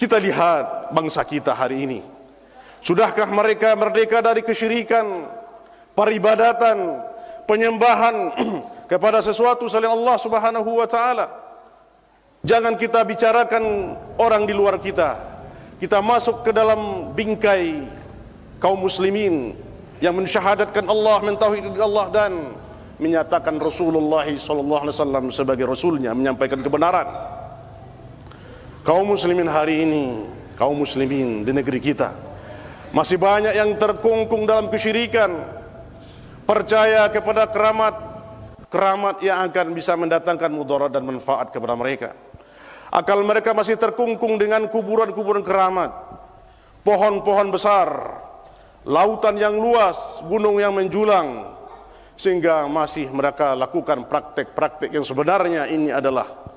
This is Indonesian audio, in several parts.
Kita lihat bangsa kita hari ini. Sudahkah mereka merdeka dari kesyirikan, peribadatan, penyembahan kepada sesuatu selain Allah Subhanahu wa taala? Jangan kita bicarakan orang di luar kita. Kita masuk ke dalam bingkai kaum muslimin yang mensyahadatkan Allah, mentauhidkan Allah dan menyatakan Rasulullah sallallahu alaihi wasallam sebagai rasulnya menyampaikan kebenaran. Kaum muslimin hari ini, kaum muslimin di negeri kita masih banyak yang terkungkung dalam kesyirikan, percaya kepada keramat, keramat yang akan bisa mendatangkan mudarat dan manfaat kepada mereka. Akal mereka masih terkungkung dengan kuburan-kuburan keramat, pohon-pohon besar, lautan yang luas, gunung yang menjulang, sehingga masih mereka lakukan praktek-praktek yang sebenarnya ini adalah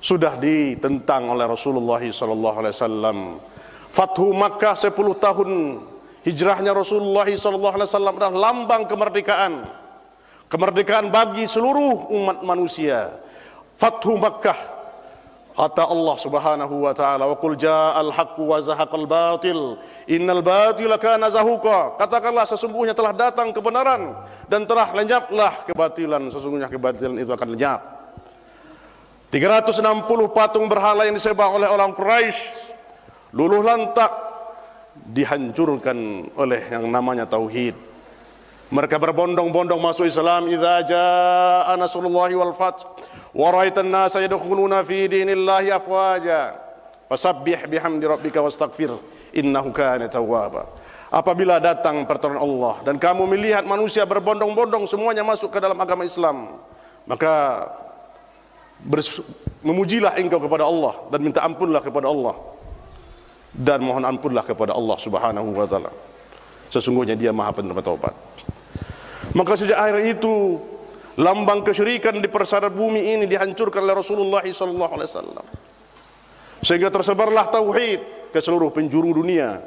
sudah ditentang oleh Rasulullah sallallahu alaihi wasallam. Fathu Makkah 10 tahun hijrahnya Rasulullah sallallahu alaihi wasallam adalah lambang kemerdekaan. Kemerdekaan bagi seluruh umat manusia. Fathu Makkah Kata Allah Subhanahu wa taala, "Wa qul ja'al haqqu wa zahaqal batil, innal batila kana zahuqa." Katakanlah sesungguhnya telah datang kebenaran dan telah lenyaplah kebatilan, sesungguhnya kebatilan itu akan lenyap. 360 patung berhala yang disembah oleh orang Quraisy luluh lantak dihancurkan oleh yang namanya tauhid. Mereka berbondong-bondong masuk Islam idza jaa nasrullahi wal fath wa raitan nas yadkhuluna fi dinillahi afwaja fasabbih bihamdi rabbika wastaghfir innahu kana tawwaba. Apabila datang pertolongan Allah dan kamu melihat manusia berbondong-bondong semuanya masuk ke dalam agama Islam, maka memujilah engkau kepada Allah dan minta ampunlah kepada Allah dan mohon ampunlah kepada Allah Subhanahu wa taala. Sesungguhnya Dia Maha Penerima Taubat. Maka sejak akhir itu lambang kesyirikan di persada bumi ini dihancurkan oleh Rasulullah sallallahu alaihi wasallam. Sehingga tersebarlah tauhid ke seluruh penjuru dunia